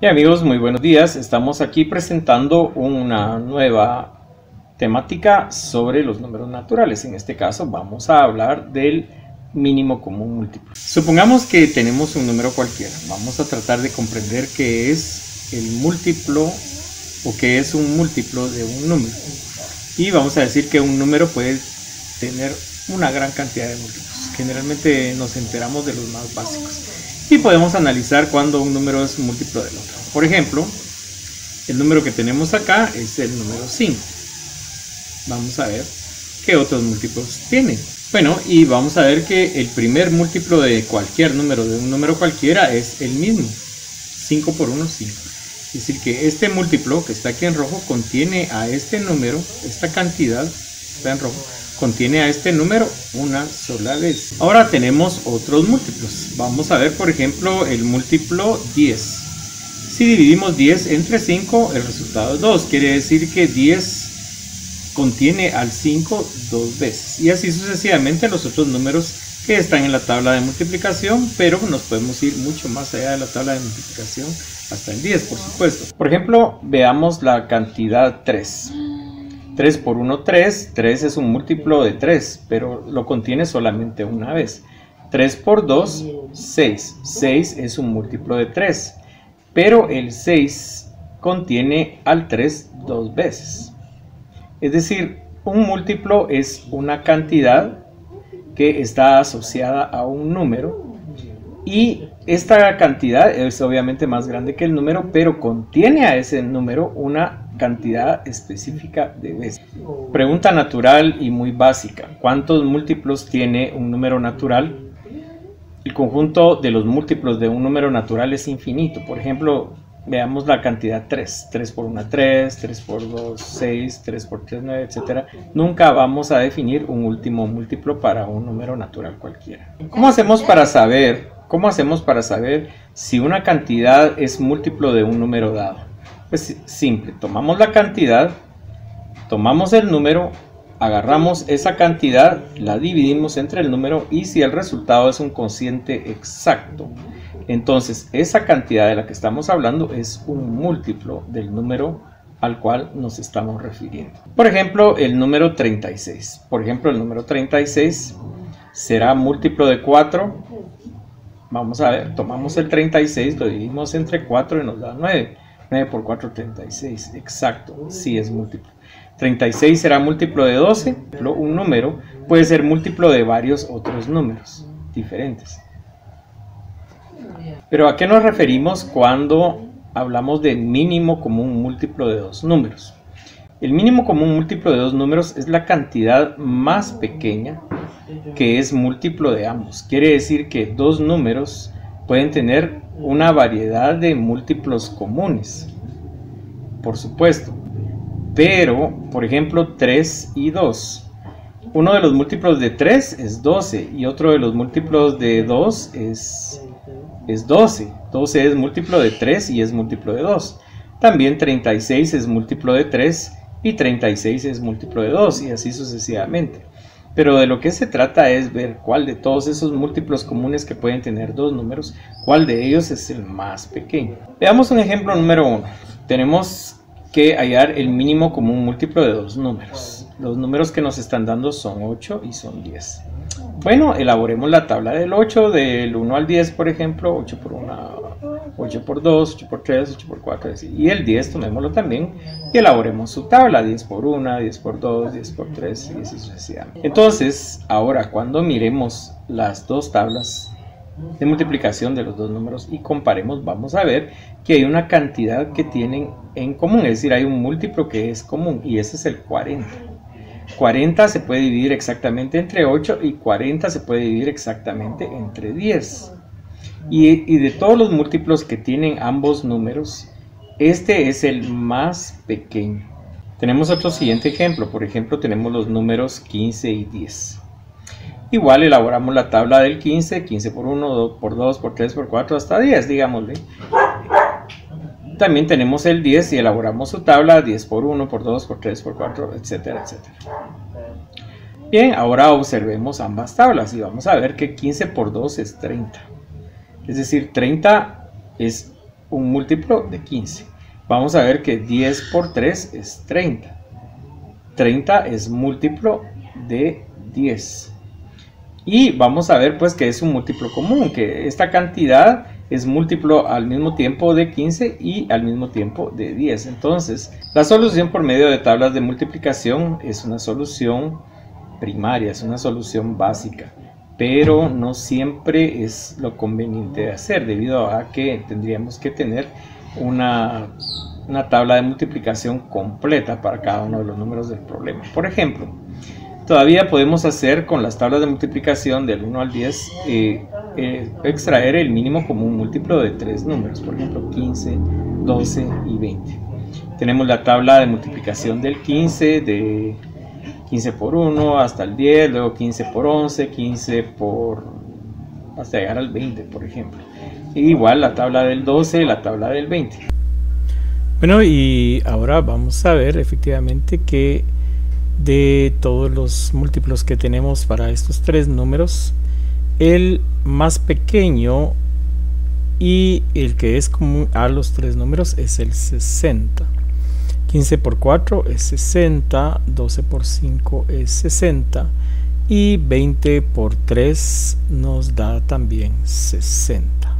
Y amigos, muy buenos días. Estamos aquí presentando una nueva temática sobre los números naturales. En este caso vamos a hablar del mínimo común múltiplo. Supongamos que tenemos un número cualquiera. Vamos a tratar de comprender qué es el múltiplo o qué es un múltiplo de un número. Y vamos a decir que un número puede tener una gran cantidad de múltiplos. Generalmente nos enteramos de los más básicos y podemos analizar cuando un número es múltiplo del otro. Por ejemplo, el número que tenemos acá es el número 5. Vamos a ver qué otros múltiplos tiene. Bueno, y vamos a ver que el primer múltiplo de cualquier número, de un número cualquiera, es el mismo. 5 por 1, 5. Es decir, que este múltiplo que está aquí en rojo contiene a este número, esta cantidad, está en rojo, contiene a este número una sola vez. Ahora tenemos otros múltiplos. Vamos a ver, por ejemplo, el múltiplo 10. Si dividimos 10 entre 5, el resultado es 2. Quiere decir que 10 contiene al 5 dos veces. Y así sucesivamente los otros números que están en la tabla de multiplicación, pero nos podemos ir mucho más allá de la tabla de multiplicación hasta el 10, por supuesto. Por ejemplo, veamos la cantidad 3. 3 por 1, 3. 3 es un múltiplo de 3, pero lo contiene solamente una vez. 3 por 2, 6. 6 es un múltiplo de 3, pero el 6 contiene al 3 dos veces. Es decir, un múltiplo es una cantidad que está asociada a un número y esta cantidad es obviamente más grande que el número, pero contiene a ese número una cantidad específica de veces. Pregunta natural y muy básica. ¿Cuántos múltiplos tiene un número natural? El conjunto de los múltiplos de un número natural es infinito. Por ejemplo, veamos la cantidad 3. 3 por 1, 3, 3 por 2, 6, 3 por 3, 9, etc. Nunca vamos a definir un último múltiplo para un número natural cualquiera. ¿Cómo hacemos para saber, cómo hacemos para saber si una cantidad es múltiplo de un número dado? Pues simple, tomamos la cantidad, tomamos el número, agarramos esa cantidad, la dividimos entre el número y si el resultado es un cociente exacto, entonces esa cantidad de la que estamos hablando es un múltiplo del número al cual nos estamos refiriendo. Por ejemplo, el número 36. Por ejemplo, el número 36 será múltiplo de 4. Vamos a ver, tomamos el 36, lo dividimos entre 4 y nos da 9. 9 por 4, 36. Exacto, sí es múltiplo. 36 será múltiplo de 12. Un número puede ser múltiplo de varios otros números diferentes. Pero ¿a qué nos referimos cuando hablamos de mínimo común múltiplo de dos números? El mínimo común múltiplo de dos números es la cantidad más pequeña que es múltiplo de ambos. Quiere decir que dos números pueden tener una variedad de múltiplos comunes, por supuesto. Pero, por ejemplo, 3 y 2. Uno de los múltiplos de 3 es 12 y otro de los múltiplos de 2 es, es 12. 12 es múltiplo de 3 y es múltiplo de 2. También 36 es múltiplo de 3 y 36 es múltiplo de 2 y así sucesivamente. Pero de lo que se trata es ver cuál de todos esos múltiplos comunes que pueden tener dos números, cuál de ellos es el más pequeño. Veamos un ejemplo número uno. Tenemos que hallar el mínimo común múltiplo de dos números. Los números que nos están dando son 8 y son 10. Bueno, elaboremos la tabla del 8 del 1 al 10, por ejemplo, 8 por 1 8 por 2, 8 por 3, 8 por 4, y el 10 tomémoslo también y elaboremos su tabla, 10 por 1, 10 por 2, 10 por 3 y así sucesivamente. Entonces, ahora cuando miremos las dos tablas de multiplicación de los dos números y comparemos, vamos a ver que hay una cantidad que tienen en común, es decir, hay un múltiplo que es común y ese es el 40. 40 se puede dividir exactamente entre 8 y 40 se puede dividir exactamente entre 10. Y, de todos los múltiplos que tienen ambos números, este es el más pequeño. Tenemos otro siguiente ejemplo, por ejemplo tenemos los números 15 y 10. Igual elaboramos la tabla del 15, 15 por 1, 2 por 2, por 3, por 4, hasta 10, digámosle. También tenemos el 10 y elaboramos su tabla 10 por 1, por 2, por 3, por 4, etcétera, etcétera. Bien, ahora observemos ambas tablas y vamos a ver que 15 por 2 es 30. Es decir, 30 es un múltiplo de 15. Vamos a ver que 10 por 3 es 30. 30 es múltiplo de 10. Y vamos a ver pues que es un múltiplo común, que esta cantidad es múltiplo al mismo tiempo de 15 y al mismo tiempo de 10. Entonces, la solución por medio de tablas de multiplicación es una solución primaria, es una solución básica, pero no siempre es lo conveniente de hacer debido a que tendríamos que tener una, una tabla de multiplicación completa para cada uno de los números del problema. Por ejemplo, todavía podemos hacer con las tablas de multiplicación del 1 al 10 eh, eh, extraer el mínimo como un múltiplo de tres números, por ejemplo 15, 12 y 20. Tenemos la tabla de multiplicación del 15 de 15 por 1 hasta el 10, luego 15 por 11, 15 por hasta llegar al 20, por ejemplo. igual la tabla del 12, la tabla del 20. Bueno, y ahora vamos a ver efectivamente que de todos los múltiplos que tenemos para estos tres números, el más pequeño y el que es común a los tres números es el 60. 15 por 4 es 60, 12 por 5 es 60 y 20 por 3 nos da también 60.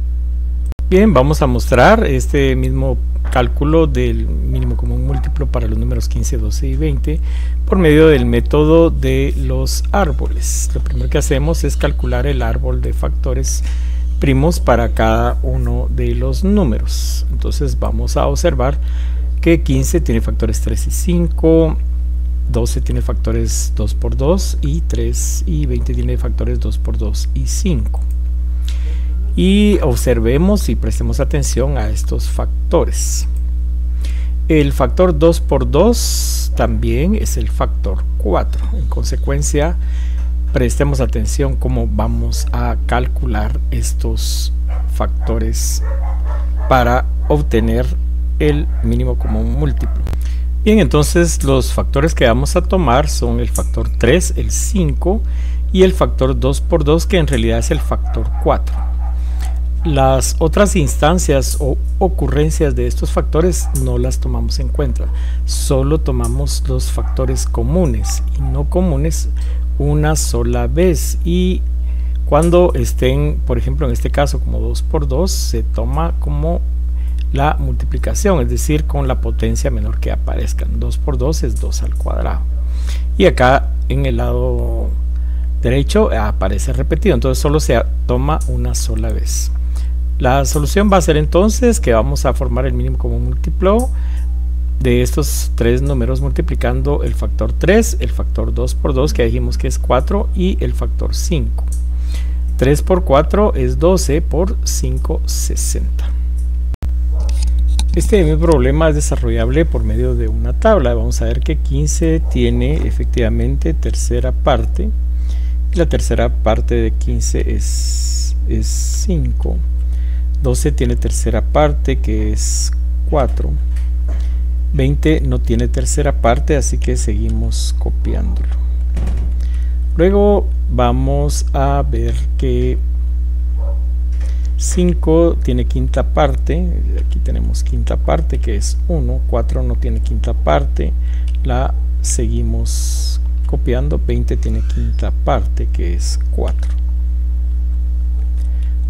Bien, vamos a mostrar este mismo cálculo del mínimo común múltiplo para los números 15, 12 y 20 por medio del método de los árboles. Lo primero que hacemos es calcular el árbol de factores primos para cada uno de los números. Entonces vamos a observar que 15 tiene factores 3 y 5, 12 tiene factores 2 por 2 y 3 y 20 tiene factores 2 por 2 y 5. Y observemos y prestemos atención a estos factores. El factor 2 por 2 también es el factor 4. En consecuencia, prestemos atención cómo vamos a calcular estos factores para obtener el mínimo común múltiplo. Bien, entonces los factores que vamos a tomar son el factor 3, el 5 y el factor 2 por 2 que en realidad es el factor 4. Las otras instancias o ocurrencias de estos factores no las tomamos en cuenta, solo tomamos los factores comunes y no comunes una sola vez y cuando estén, por ejemplo en este caso como 2 por 2 se toma como la multiplicación, es decir, con la potencia menor que aparezcan. 2 por 2 es 2 al cuadrado. Y acá en el lado derecho aparece repetido, entonces solo se toma una sola vez. La solución va a ser entonces que vamos a formar el mínimo como múltiplo de estos tres números multiplicando el factor 3, el factor 2 por 2 que dijimos que es 4 y el factor 5. 3 por 4 es 12 por 5, 60. Este problema es desarrollable por medio de una tabla. Vamos a ver que 15 tiene efectivamente tercera parte. La tercera parte de 15 es, es 5. 12 tiene tercera parte que es 4. 20 no tiene tercera parte, así que seguimos copiándolo. Luego vamos a ver que 5 tiene quinta parte, aquí tenemos quinta parte que es 1, 4 no tiene quinta parte, la seguimos copiando, 20 tiene quinta parte que es 4.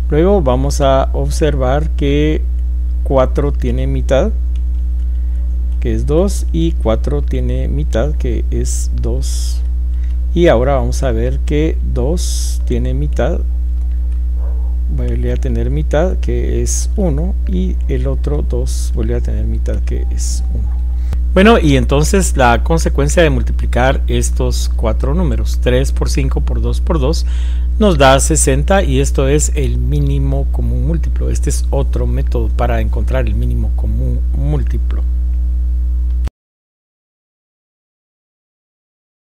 Luego vamos a observar que 4 tiene mitad, que es 2, y 4 tiene mitad, que es 2. Y ahora vamos a ver que 2 tiene mitad, vuelve a tener mitad que es 1 y el otro 2 vuelve a tener mitad que es 1 bueno y entonces la consecuencia de multiplicar estos cuatro números 3 por 5 por 2 por 2 nos da 60 y esto es el mínimo común múltiplo. Este es otro método para encontrar el mínimo común múltiplo